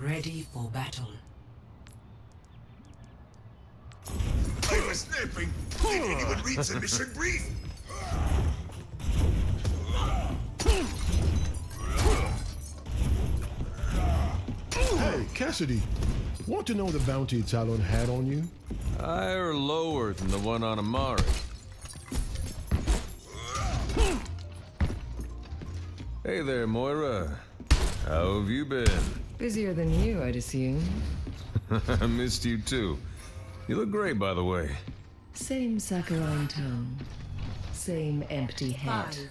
Ready for battle. I was napping. Did anyone read the mission brief? Hey, Cassidy. Want to know the bounty Talon had on you? Higher or lower than the one on Amari? Hey there, Moira. How have you been? Busier than you, I'd assume. I missed you too. You look great, by the way. Same saccharine tone. Same empty head. Five,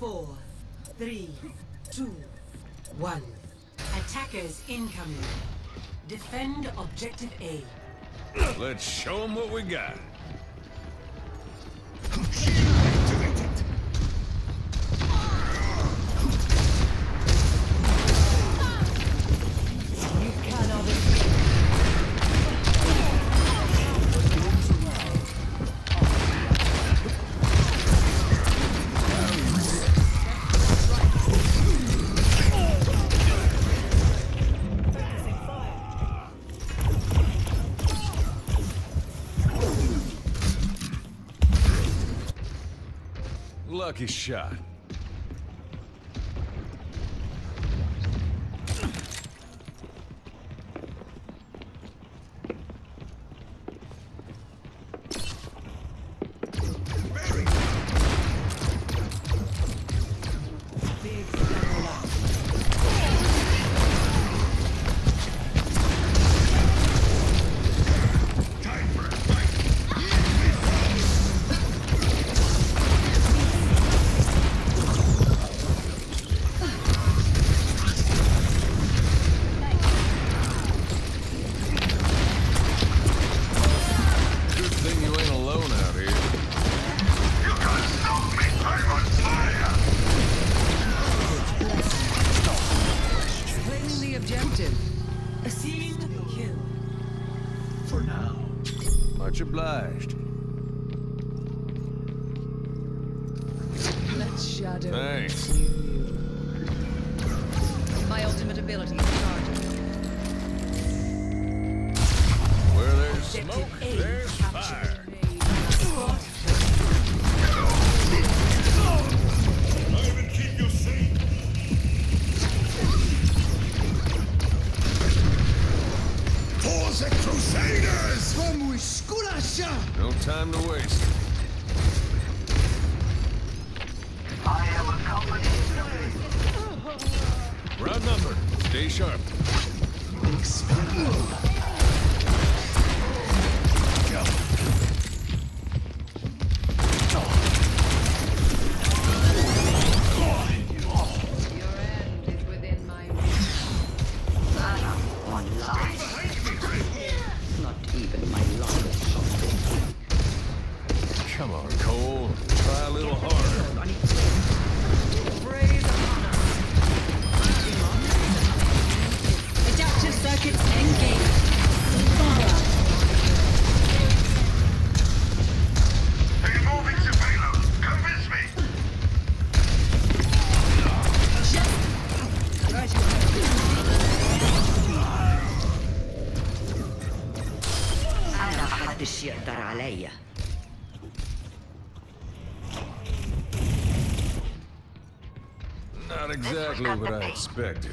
four, three, two, one. Attackers incoming. Defend objective A. Let's show them what we got. Lucky shot. Exactly what I expected.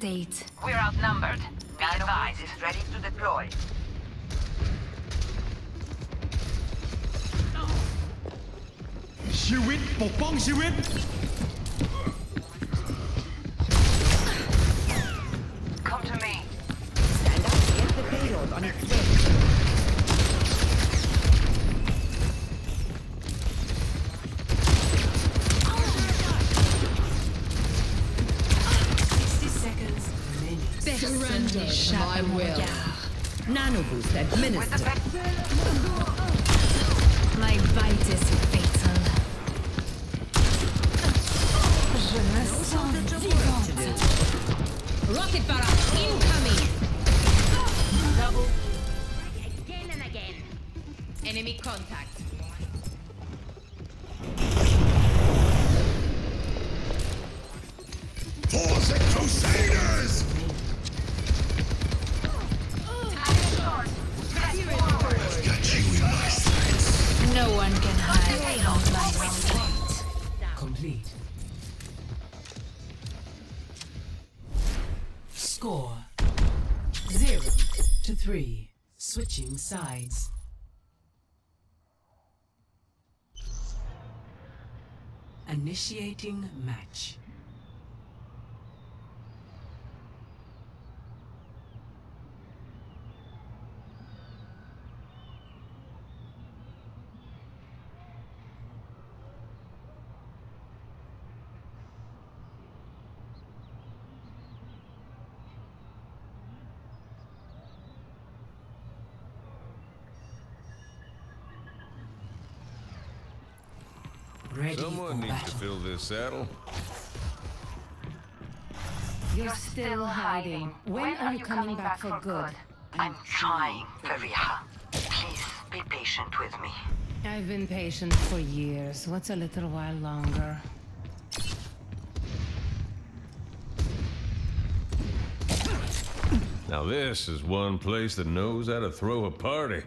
To devastate. We're outnumbered. Be advised. is ready to deploy. Come complete. Score zero to three. Switching sides. Initiating match. Ready Someone for needs to fill this saddle. You're still hiding. When are you coming back for good? I'm trying, Fareeha. Please be patient with me. I've been patient for years. What's a little while longer? Now this is one place that knows how to throw a party.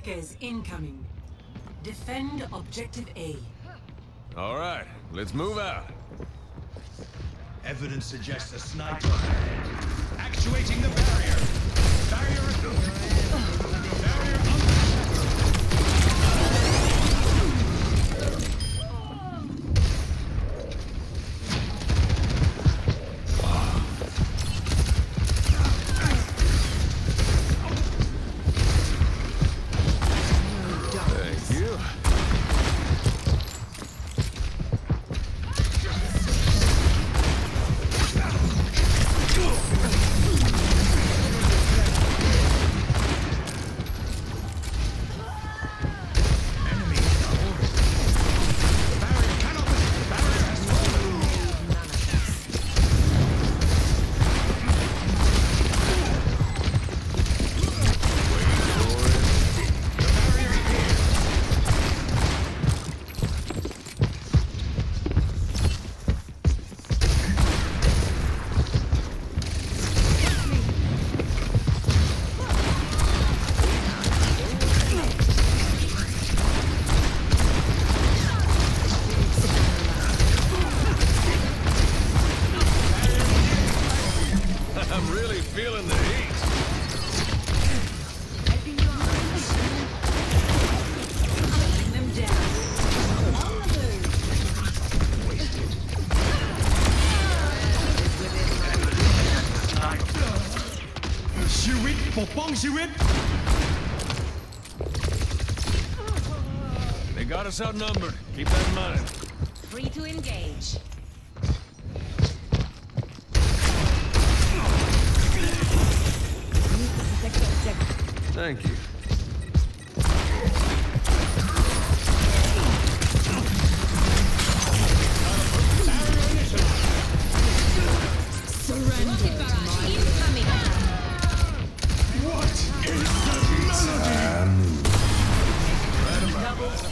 Attackers incoming. Defend objective A. All right, let's move out. Evidence suggests a sniper ahead. Actuating the barrier. Barrier. Barrier got us outnumbered. Keep that in mind. Free to engage. Thank you.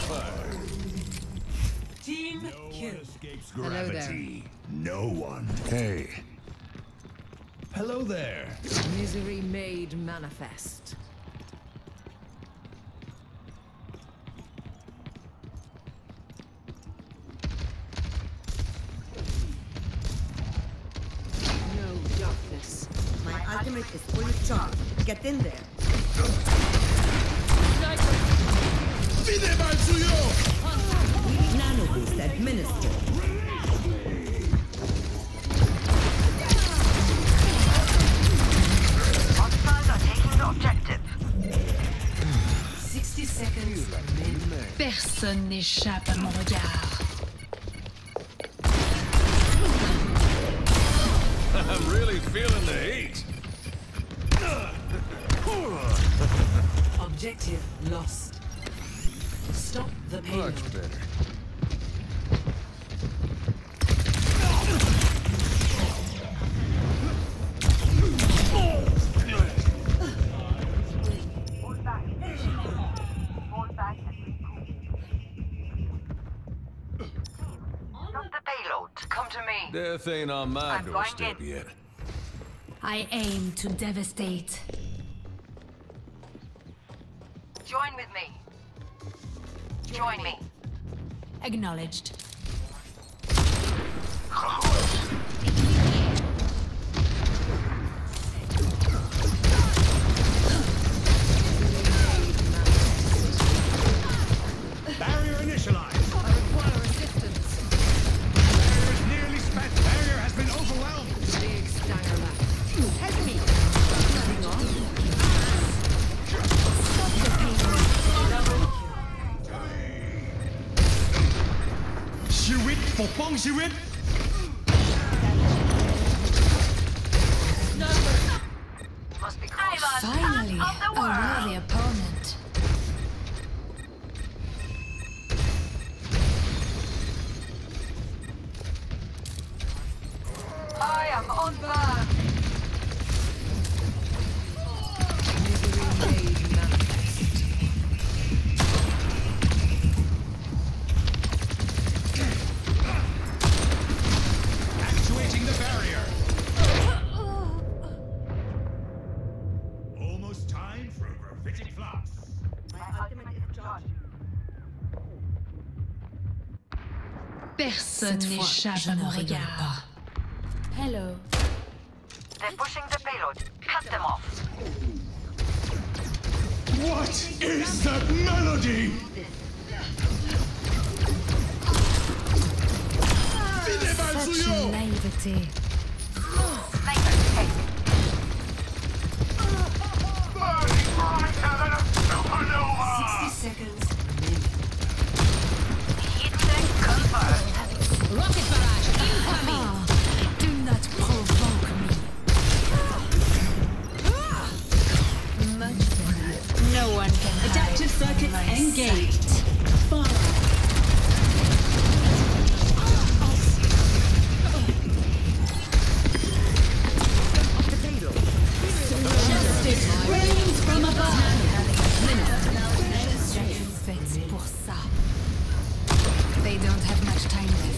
Melody? Team kill. Gravity no one. Hey. Hello there. Misery made manifest. No darkness. My ultimate is fully charged. Get in there. Personne n'échappe à mon regard. Death ain't on my I'm doorstep in. yet. I aim to devastate. Join with me. Join me. Acknowledged. Time for a gravitic flux. My ultimate is charged. Personne Cette fois, n'échappe je à mon regard. Hello. They're pushing the payload. Cut them off. What is that melody? Fide mal don't have much time left.